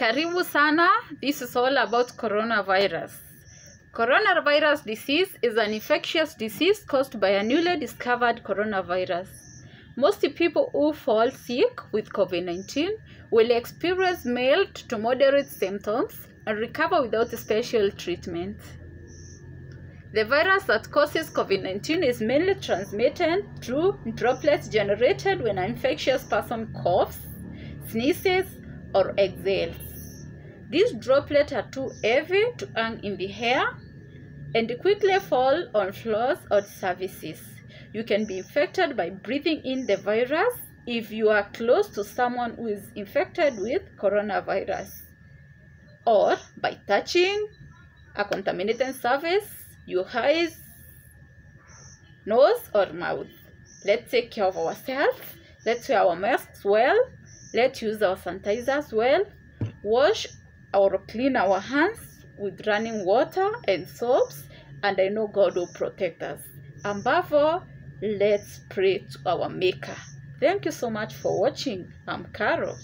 Karibu sana. This is all about coronavirus. Coronavirus disease is an infectious disease caused by a newly discovered coronavirus. Most people who fall sick with COVID 19 will experience mild to moderate symptoms and recover without special treatment. The virus that causes COVID 19 is mainly transmitted through droplets generated when an infectious person coughs, sneezes, or exhales. These droplets are too heavy to hang in the air and quickly fall on floors or surfaces. You can be infected by breathing in the virus if you are close to someone who is infected with coronavirus or by touching a contaminated surface, your eyes, nose, or mouth. Let's take care of ourselves. Let's wear our masks well. Let's use our sanitizers well. Wash or clean our hands with running water and soaps, and I know God will protect us. Above all, let's pray to our Maker. Thank you so much for watching. I'm Carol.